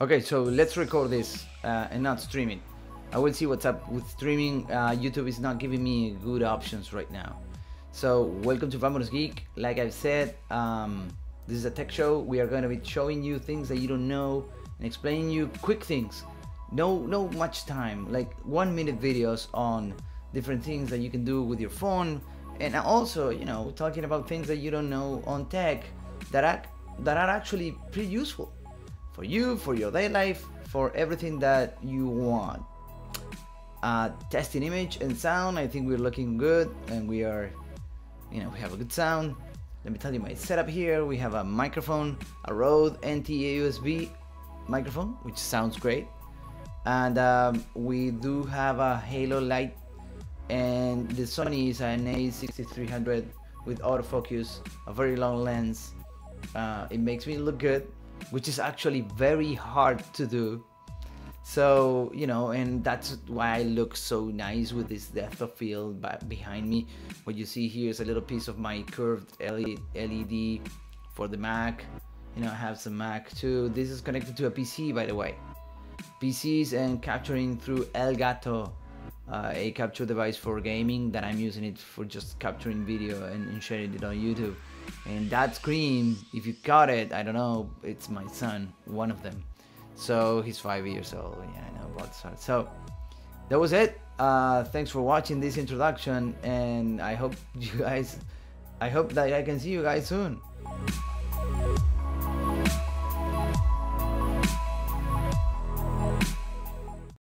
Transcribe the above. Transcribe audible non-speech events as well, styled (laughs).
Okay, so let's record this uh, and not stream it. I will see what's up with streaming. Uh, YouTube is not giving me good options right now. So welcome to Vamonos Geek. Like I've said, um, this is a tech show. We are going to be showing you things that you don't know and explaining you quick things. No, no much time, like one minute videos on different things that you can do with your phone, and also, you know, talking about things that you don't know on tech that are that are actually pretty useful for you, for your day life, for everything that you want. Uh, testing image and sound, I think we're looking good and we are, you know, we have a good sound. Let me tell you my setup here. We have a microphone, a Rode NT USB microphone, which sounds great. And um, we do have a halo light and the Sony is an a6300 with autofocus, a very long lens. Uh, it makes me look good which is actually very hard to do. So, you know, and that's why I look so nice with this depth of field behind me. What you see here is a little piece of my curved LED for the Mac. You know, I have some Mac too. This is connected to a PC, by the way. PCs and capturing through Elgato, uh, a capture device for gaming that I'm using it for just capturing video and, and sharing it on YouTube. And that screen, if you got it, I don't know, it's my son, one of them. So he's five years old. Yeah, I know about that. So that was it. Uh, thanks for watching this introduction, and I hope (laughs) you guys, I hope that I can see you guys soon.